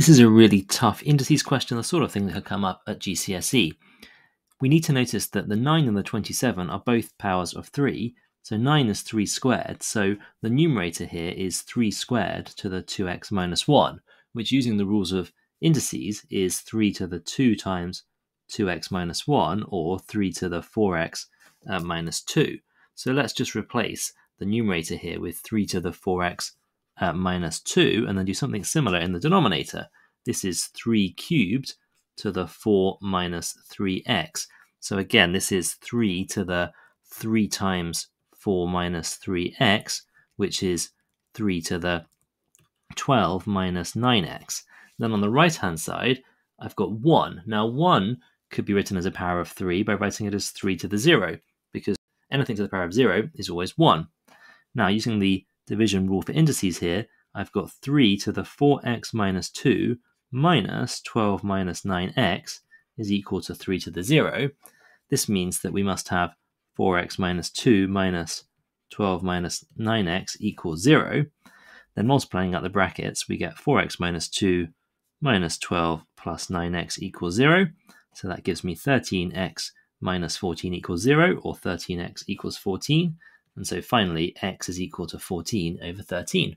This is a really tough indices question, the sort of thing that could come up at GCSE. We need to notice that the 9 and the 27 are both powers of 3, so 9 is 3 squared, so the numerator here is 3 squared to the 2x minus 1, which using the rules of indices is 3 to the 2 times 2x minus 1, or 3 to the 4x uh, minus 2. So let's just replace the numerator here with 3 to the 4x uh, minus 2, and then do something similar in the denominator. This is 3 cubed to the 4 minus 3x. So again, this is 3 to the 3 times 4 minus 3x, which is 3 to the 12 minus 9x. Then on the right hand side, I've got 1. Now 1 could be written as a power of 3 by writing it as 3 to the 0, because anything to the power of 0 is always 1. Now using the division rule for indices here, I've got 3 to the 4x minus 2 minus 12 minus 9x is equal to 3 to the 0. This means that we must have 4x minus 2 minus 12 minus 9x equals 0. Then multiplying out the brackets, we get 4x minus 2 minus 12 plus 9x equals 0. So that gives me 13x minus 14 equals 0, or 13x equals 14. And so finally, x is equal to 14 over 13.